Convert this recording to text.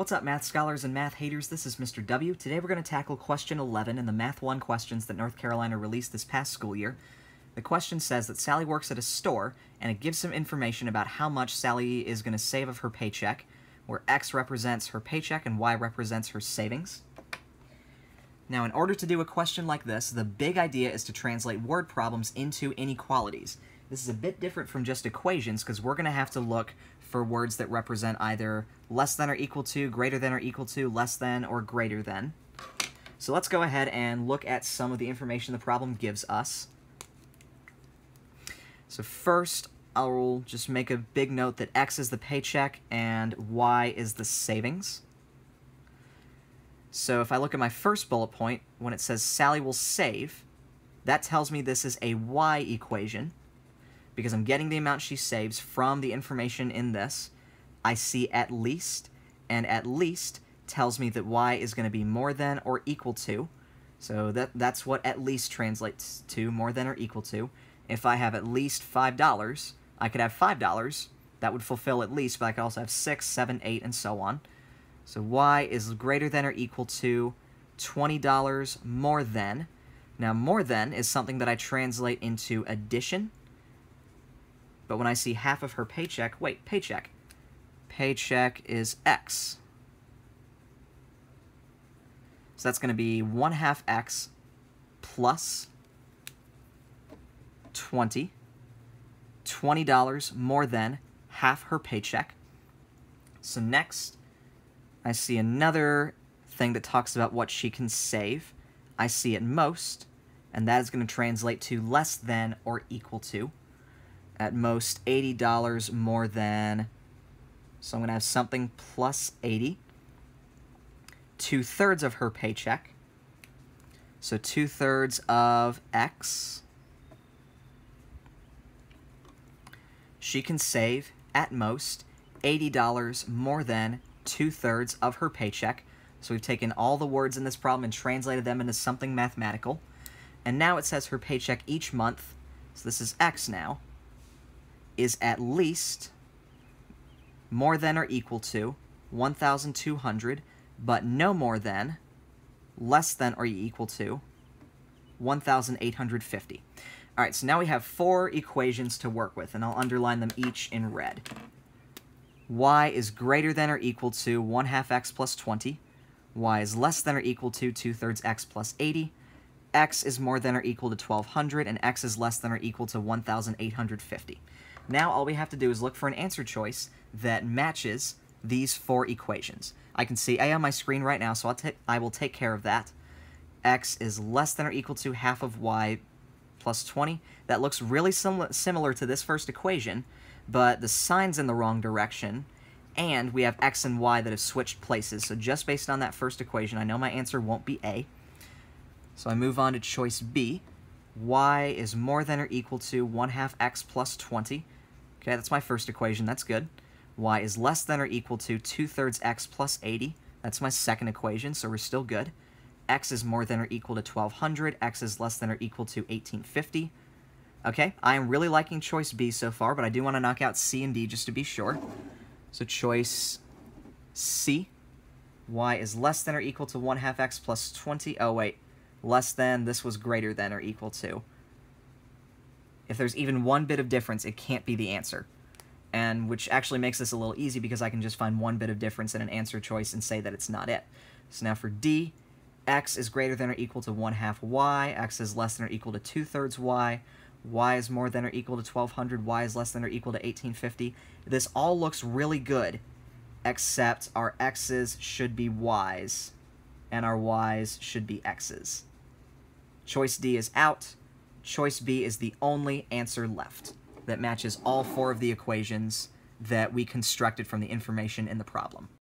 What's up, math scholars and math haters? This is Mr. W. Today we're going to tackle question 11 in the Math 1 questions that North Carolina released this past school year. The question says that Sally works at a store, and it gives some information about how much Sally is going to save of her paycheck, where X represents her paycheck and Y represents her savings. Now, in order to do a question like this, the big idea is to translate word problems into inequalities. This is a bit different from just equations because we're going to have to look for words that represent either less than or equal to, greater than or equal to, less than, or greater than. So let's go ahead and look at some of the information the problem gives us. So first, I'll just make a big note that X is the paycheck and Y is the savings. So if I look at my first bullet point, when it says Sally will save, that tells me this is a Y equation because I'm getting the amount she saves from the information in this. I see at least, and at least tells me that y is going to be more than or equal to. So that that's what at least translates to, more than or equal to. If I have at least $5, I could have $5. That would fulfill at least, but I could also have 6, 7, 8, and so on. So y is greater than or equal to $20 more than. Now, more than is something that I translate into addition but when I see half of her paycheck, wait, paycheck. Paycheck is X. So that's going to be 1 half X plus 20. $20 more than half her paycheck. So next, I see another thing that talks about what she can save. I see at most, and that is going to translate to less than or equal to at most $80 more than, so I'm to have something plus 80. Two-thirds of her paycheck. So two-thirds of X. She can save, at most, $80 more than two-thirds of her paycheck. So we've taken all the words in this problem and translated them into something mathematical. And now it says her paycheck each month, so this is X now, is at least more than or equal to 1,200, but no more than, less than or equal to 1,850. All right, so now we have four equations to work with, and I'll underline them each in red. y is greater than or equal to 1 half x plus 20. y is less than or equal to 2 thirds x plus 80. x is more than or equal to 1200, and x is less than or equal to 1850. Now all we have to do is look for an answer choice that matches these four equations. I can see A on my screen right now, so I'll I will take care of that. x is less than or equal to half of y plus 20. That looks really sim similar to this first equation, but the sign's in the wrong direction, and we have x and y that have switched places. So just based on that first equation, I know my answer won't be A. So I move on to choice B. y is more than or equal to 1 half x plus 20. Okay, that's my first equation. That's good. y is less than or equal to 2 thirds x plus 80. That's my second equation, so we're still good. x is more than or equal to 1200. x is less than or equal to 1850. Okay, I am really liking choice B so far, but I do want to knock out C and D just to be sure. So choice C, y is less than or equal to 1 half x plus 20. Oh, wait, less than, this was greater than or equal to. If there's even one bit of difference, it can't be the answer. And which actually makes this a little easy because I can just find one bit of difference in an answer choice and say that it's not it. So now for D, x is greater than or equal to 1 half y, x is less than or equal to 2 thirds y, y is more than or equal to 1200, y is less than or equal to 1850. This all looks really good, except our x's should be y's, and our y's should be x's. Choice D is out, choice B is the only answer left that matches all four of the equations that we constructed from the information in the problem.